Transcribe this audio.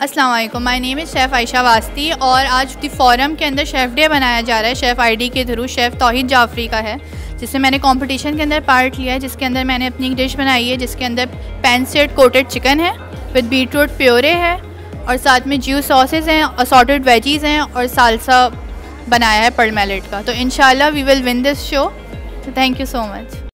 अस्सलाम वालेकुम। My name is chef Ayesha Wasti और आज दी फोरम के अंदर शेफ़ डे बनाया जा रहा है। शेफ़ आईडी के थ्रू शेफ़ तोहिद जाफरी का है जिसमें मैंने कंपटीशन के अंदर पार्ट लिया है, जिसके अंदर मैंने अपनी एक डिश बनाई है, जिसके अंदर पैन सेट कोटेड चिकन है विद बीट रूट प्योरे है, और साथ में ज्यू सॉसेज हैं असॉटेड वेजीज़ हैं, और सालसा बनाया है पर्मेलेट का। तो इन we will win this show thank you so much